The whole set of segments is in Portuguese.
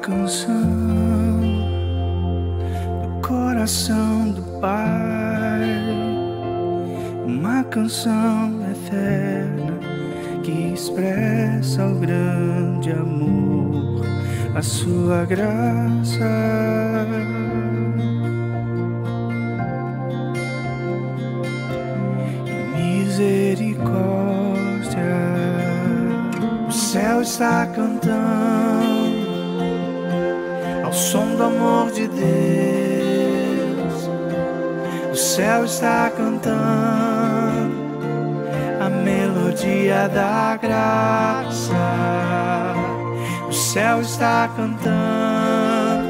canção do coração do Pai, uma canção eterna que expressa o grande amor, a sua graça. Misericórdia, o céu está cantando ao som do amor de Deus. O céu está cantando a melodia da graça. O céu está cantando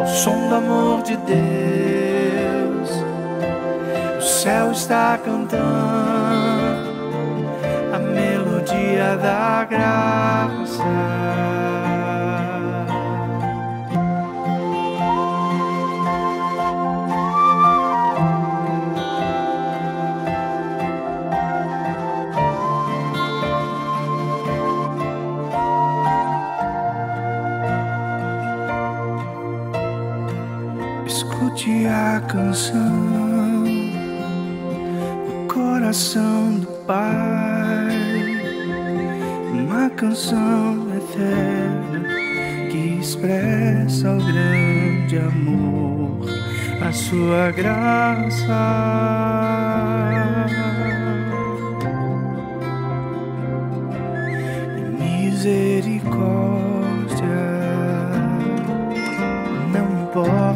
ao som do amor de Deus. O céu está cantando a melodia da graça. Escute a canção do coração do Pai, uma canção eterna que expressa o grande amor, a sua graça.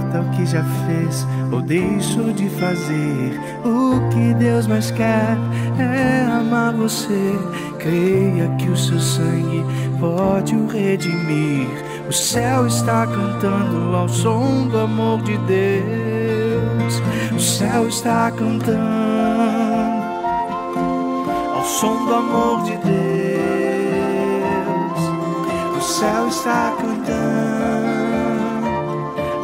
Importa o que já fez ou deixou de fazer. O que Deus mais quer é amar você. Creia que o seu sangue pode o redimir. O céu está cantando ao som do amor de Deus. O céu está cantando ao som do amor de Deus. O céu está cantando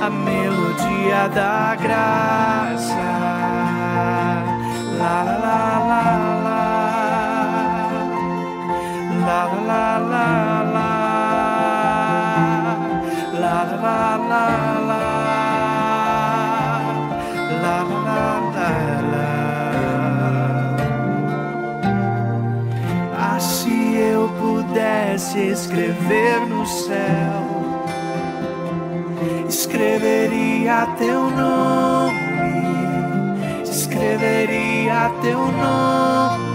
a melodia da graça. La la la la la. La la la la la. La la la eu pudesse escrever no céu escreveria teu nome, escreveria teu nome